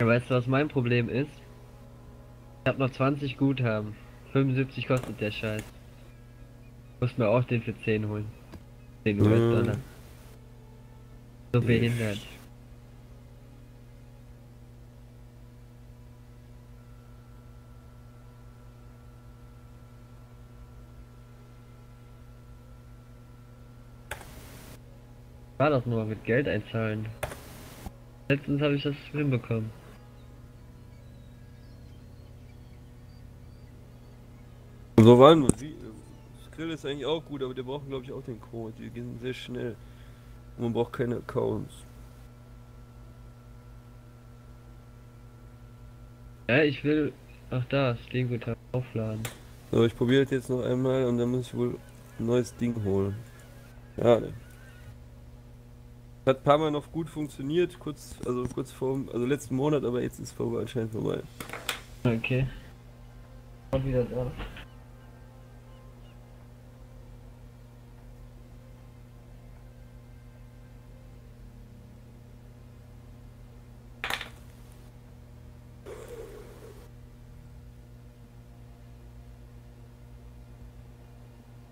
Ja, weißt du, was mein Problem ist? Ich habe noch 20 Guthaben. 75 kostet der Scheiß. Muss mir auch den für 10 holen. 10 US-Dollar. So behindert. War das nur mit Geld einzahlen. Letztens habe ich das hinbekommen. So waren wir. Sie- Das Grill ist eigentlich auch gut, aber der braucht glaube ich auch den Code. Die gehen sehr schnell. Und man braucht keine Accounts. Ja, ich will. Ach da, Steamguthaben aufladen. So, ich probiere das jetzt noch einmal und dann muss ich wohl ein neues Ding holen. Schade. Hat ein paar Mal noch gut funktioniert, kurz, also kurz vor, also letzten Monat, aber jetzt ist vorbei, anscheinend vorbei. Okay. Und wieder da.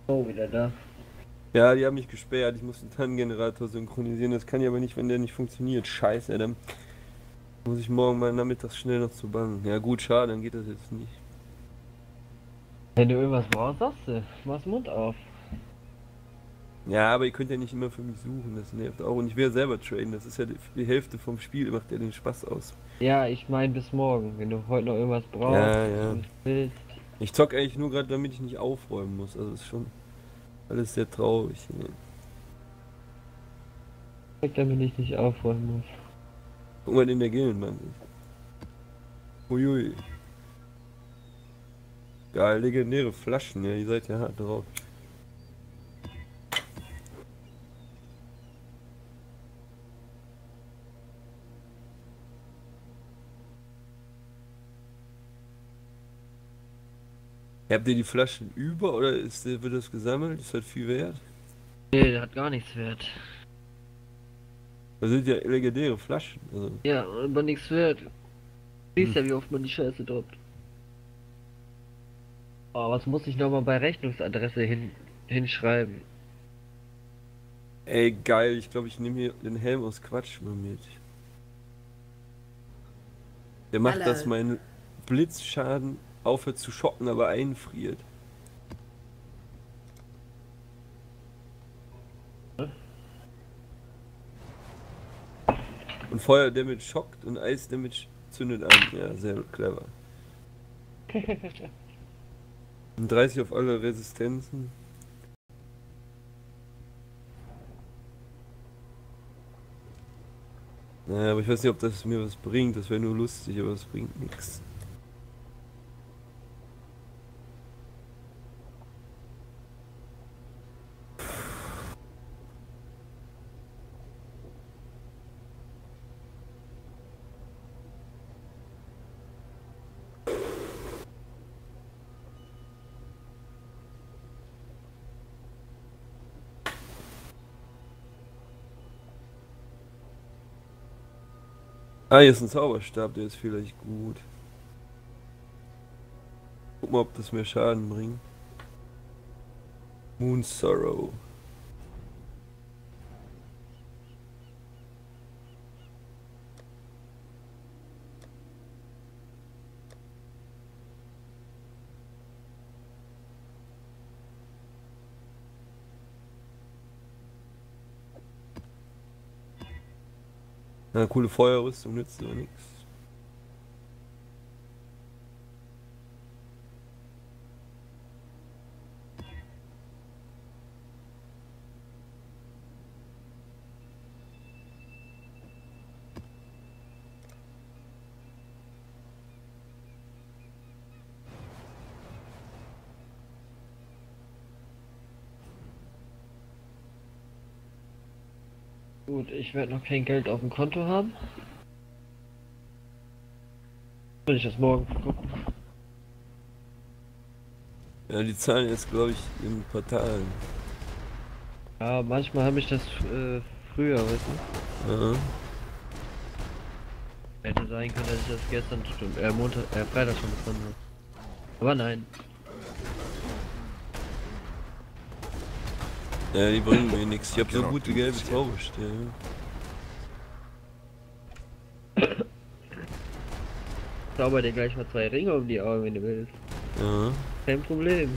Oh, wieder da. Ja, die haben mich gesperrt, ich muss den TAN-Generator synchronisieren, das kann ich aber nicht, wenn der nicht funktioniert. Scheiße, dann muss ich morgen mal nachmittags schnell noch zur Bank. Ja gut, schade, dann geht das jetzt nicht. Wenn du irgendwas brauchst, sagst du. Mach's Mund auf. Ja, aber ihr könnt ja nicht immer für mich suchen, das nervt auch. Und ich will ja selber traden, das ist ja die, die Hälfte vom Spiel, macht ja den Spaß aus. Ja, ich mein bis morgen. Wenn du heute noch irgendwas brauchst, Ja, ja. willst. Ich zock eigentlich nur gerade, damit ich nicht aufräumen muss. Also ist schon alles sehr traurig. Ne? Damit ich nicht aufräumen muss. Guck mal, den der Gillenmann ist. Uiui. Geil, legendäre Flaschen, ja, ihr seid ja hart drauf. Habt ihr die Flaschen über oder ist, wird das gesammelt? Ist das viel wert? Nee, der hat gar nichts wert. Das sind ja legendäre Flaschen. Also. Ja, aber nichts wert. Siehst Hm. ja, wie oft man die Scheiße droppt. Oh, was muss ich nochmal bei Rechnungsadresse hin, hinschreiben? Ey, geil, ich glaube, ich nehme hier den Helm aus Quatsch mal mit. Der macht, Hallo. dass mein Blitzschaden aufhört zu schocken, aber einfriert. Und Feuer Damage schockt und Eis Damage zündet an. Ja, sehr clever. Und 30 auf alle Resistenzen. Naja, aber ich weiß nicht, ob das mir was bringt. Das wäre nur lustig, aber es bringt nichts. Ah, hier ist ein Zauberstab, der ist vielleicht gut. Guck mal, ob das mehr Schaden bringt. Moon Sorrow. Na, coole Feuerrüstung nützt aber nichts. Gut, ich werde noch kein Geld auf dem Konto haben. Will ich das morgen gucken. Ja, die zahlen jetzt, glaube ich, in Portalen. Ja, manchmal habe ich das äh, früher, weißt du? Ja. Das sein können, dass ich das gestern äh, Montag, äh, Freitag schon bekommen habe. Aber nein. Ja, die bringen mir nichts. Ich habe so gute gelbe Zauberstäbe. Zauber dir gleich mal zwei Ringe um die Augen, wenn du willst. Ja. Kein Problem.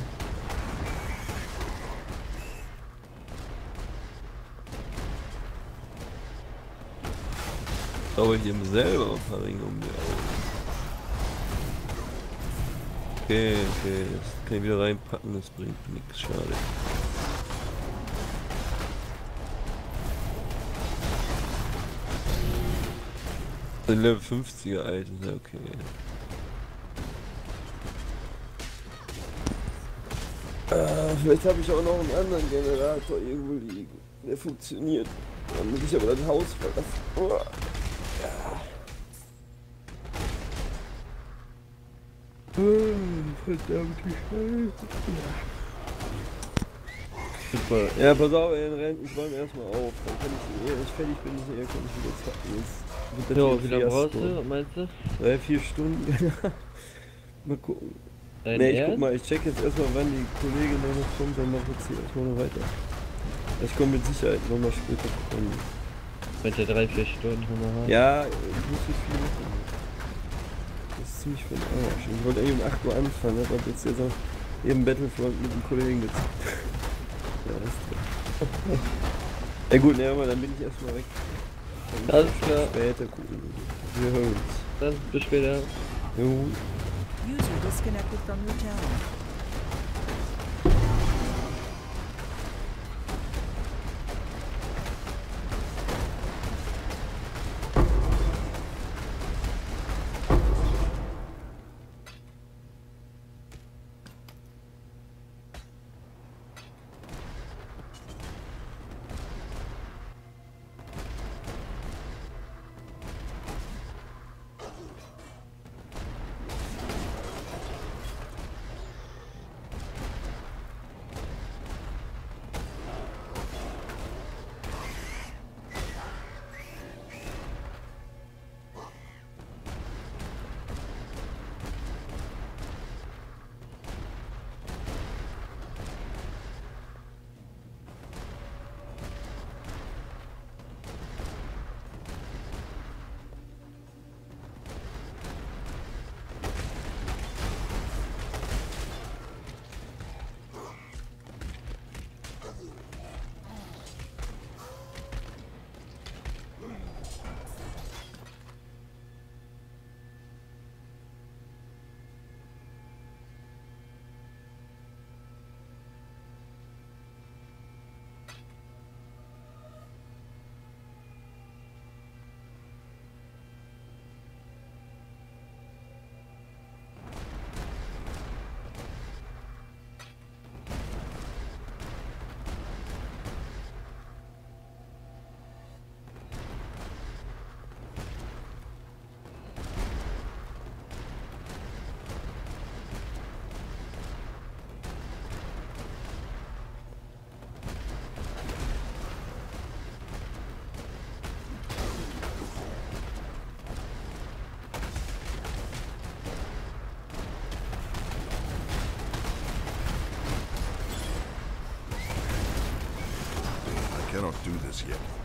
Zauber ich ihm selber ein paar Ringe um die Augen. Okay, okay, das kann ich wieder reinpacken, das bringt nichts, schade. Level 50er Item, ja okay. Ah, vielleicht habe ich auch noch einen anderen Generator irgendwo liegen. Der funktioniert. Dann muss ich aber das Haus verlassen. Oh. Ja. Oh, verdammte Scheiße. Super. Ja, pass auf, ey, rennt, ich räume erstmal auf. Dann kann ich, ehe ich fertig bin, kann ich wieder zacken. Jo, wie lange brauchst du, meinst du? Drei, vier Stunden. mal gucken. Dein ne, ich Ernst? guck mal, ich check jetzt erstmal, wann die Kollegin da noch kommt, dann mach ich jetzt hier erstmal noch weiter. Ich komme mit Sicherheit nochmal später kommen. Mit der drei, vier Stunden haben wir Ja, ich muss nicht viel machen. Das ist ziemlich für den Arsch. Ich wollte eigentlich um 8 Uhr anfangen, hab aber jetzt, jetzt auch eben Battlefront mit dem Kollegen gezockt. ja, das ist. Ja gut, ne, aber dann bin ich erstmal weg. Dann Alles klar. Später. Wir hören uns. Dann bis später. Jo. User disconnected from your channel. Cannot do this yet.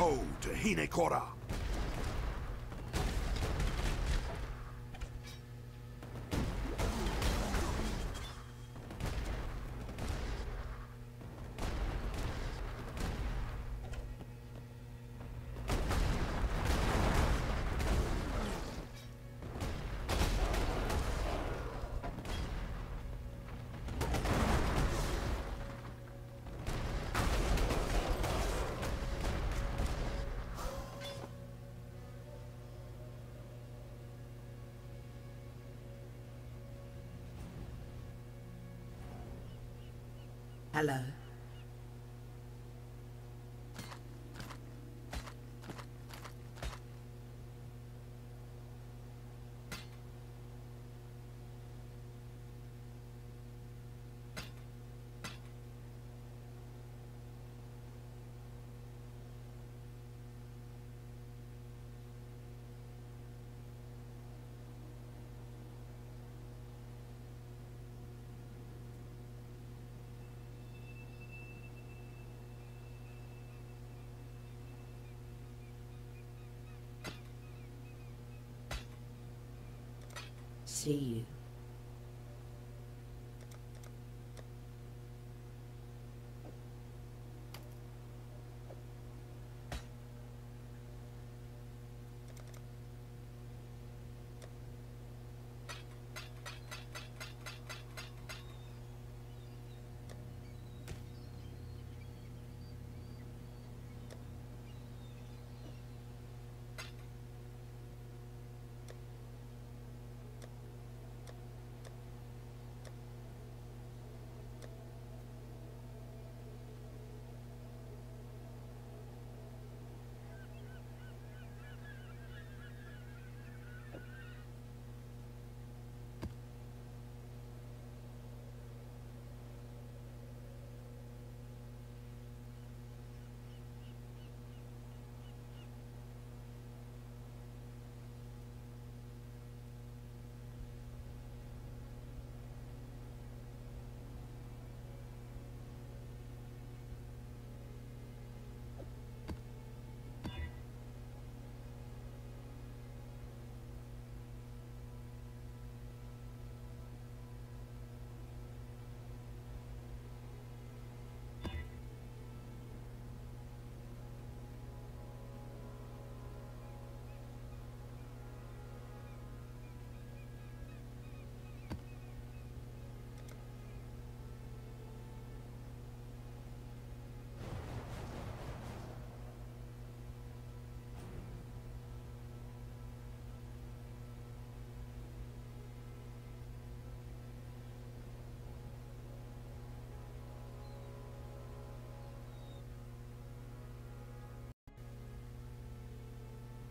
Go to Hinekora. Hello. See you.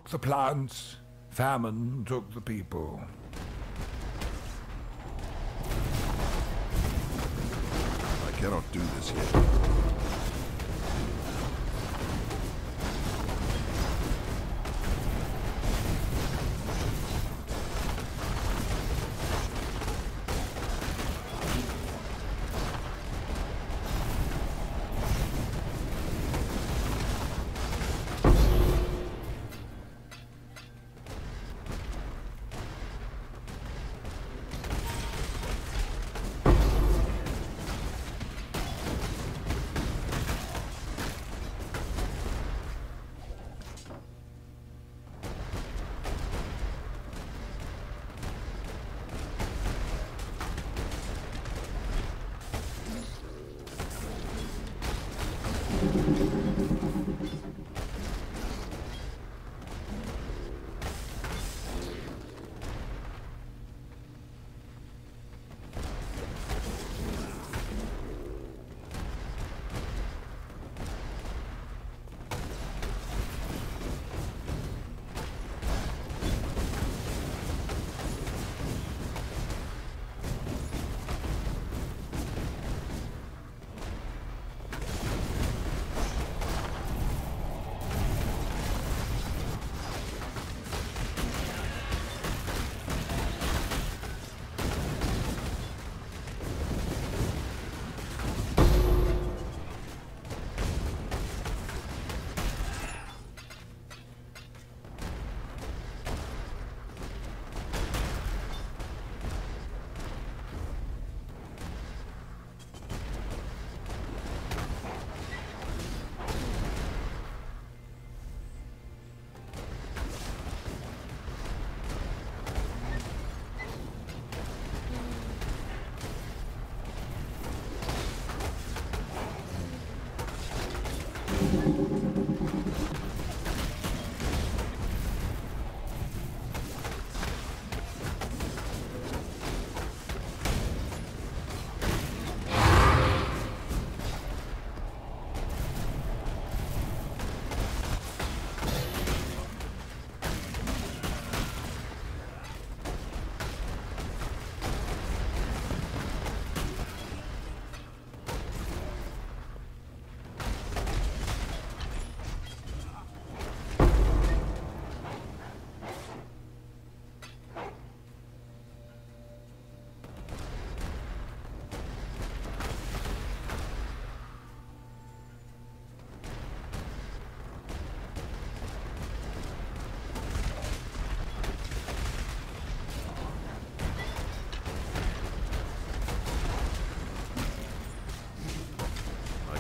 The plants, famine took the people. I cannot do this yet.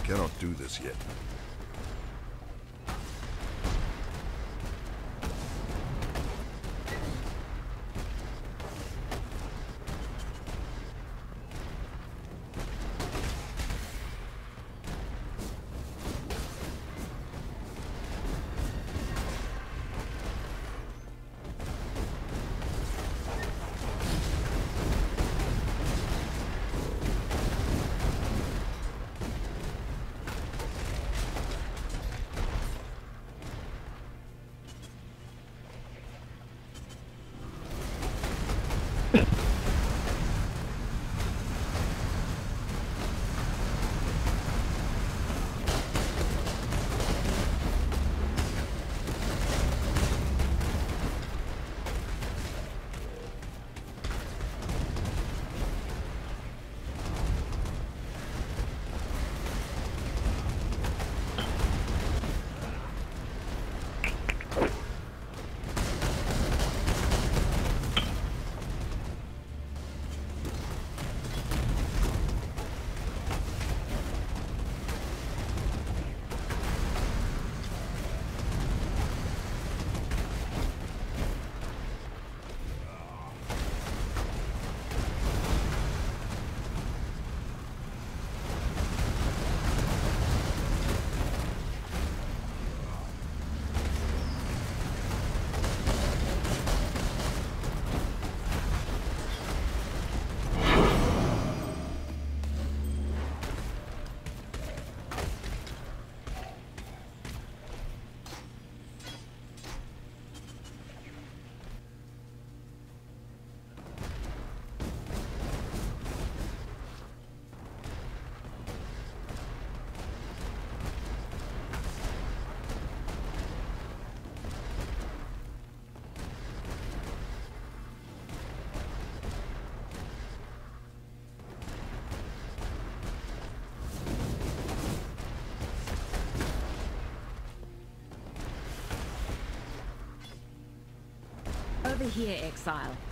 Cannot do this yet. Here, Exile.